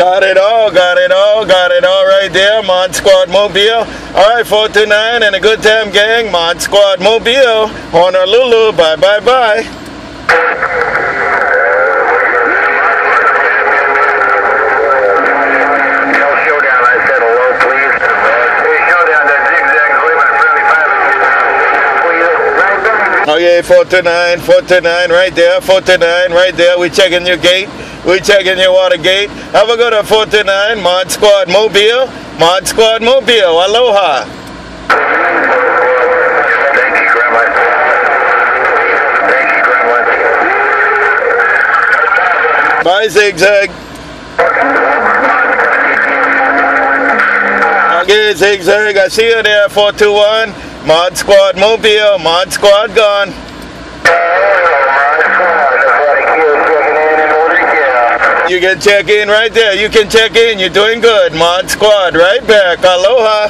Got it all, got it all, got it all right there. Mod Squad Mobile. All right, 429 and a good time gang. Mod Squad Mobile. Honolulu. Bye, bye, bye. Oh, yeah, 429, 429, right there, 429, right there. We checking your gate. We checking your water gate. Have a good one, 429, Mod Squad Mobile. Mod Squad Mobile. Aloha. Thank you, Grandma. Thank you, Grandma. Bye, Zigzag. Okay, Zigzag. I see you there, 421. Mod Squad Mobile. Mod Squad gone. You can check in right there. You can check in. You're doing good. Mod Squad right back. Aloha.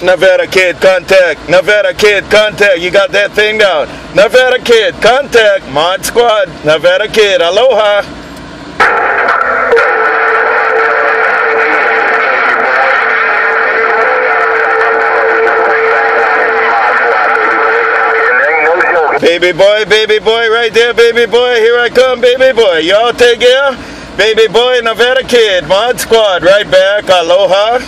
Nevada Kid, contact. Nevada Kid, contact. You got that thing down. Nevada Kid, contact. Mod Squad. Nevada Kid, aloha. Baby boy, baby boy, right there, baby boy. Here I come, baby boy. Y'all take care. Baby boy, Nevada Kid, Mod Squad, right back. Aloha.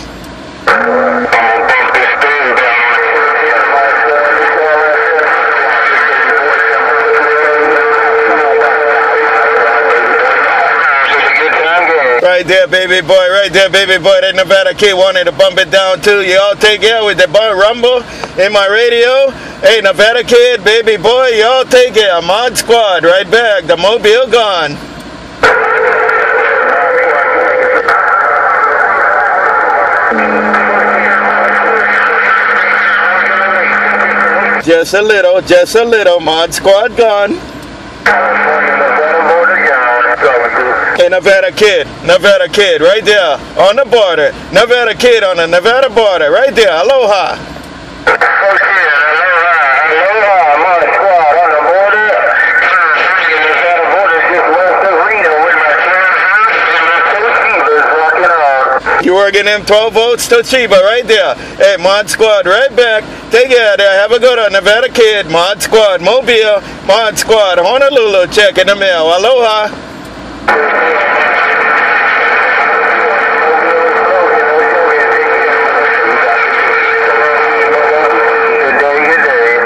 Right there, baby boy. Right there, baby boy. That Nevada kid wanted to bump it down too. Y'all take care with the rumble in my radio. Hey, Nevada kid, baby boy, y'all take care. Mod Squad, right back. The mobile gone. Just a little, just a little. Mod Squad gone. Hey, Nevada kid, Nevada kid, right there on the border. Nevada kid on the Nevada border, right there. Aloha. You working them 12 volts Toshiba right there. Hey, Mod Squad, right back. Take care there. Have a good one. Nevada Kid, Mod Squad, Mobile, Mod Squad, Honolulu, check in the mail. Aloha.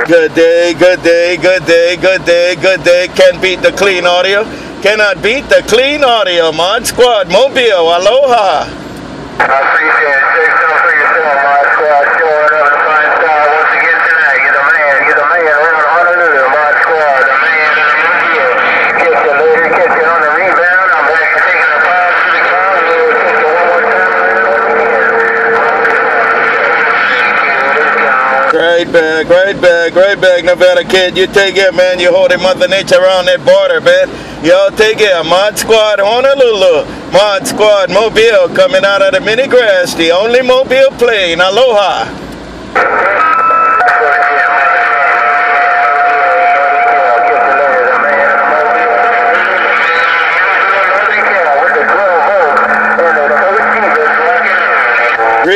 Good day, good day, good day, good day, good day. Can't beat the clean audio. Cannot beat the clean audio. Mod Squad, Mobile, aloha. Right back, right back, right back, Nevada kid. You take it, man. You holding Mother Nature around that border, man. Y'all take it. Mod Squad, Honolulu. Mod Squad, Mobile, coming out of the mini grass. The only mobile plane. Aloha.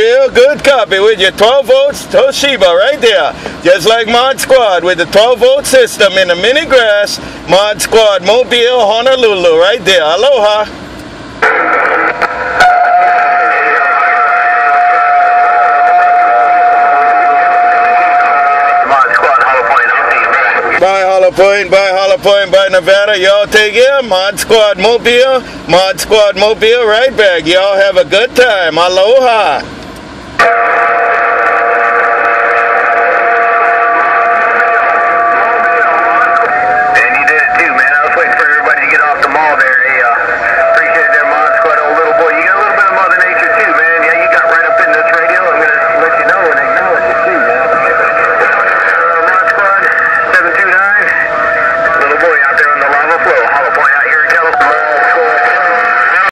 Real good copy with your 12 volts Toshiba right there. Just like Mod Squad with the 12 volt system in the mini grass. Mod Squad Mobile Honolulu right there. Aloha. Bye Hollow Point, bye Hollow Point, bye Nevada. Y'all take care. Mod Squad Mobile, Mod Squad Mobile right back. Y'all have a good time. Aloha. Thank you.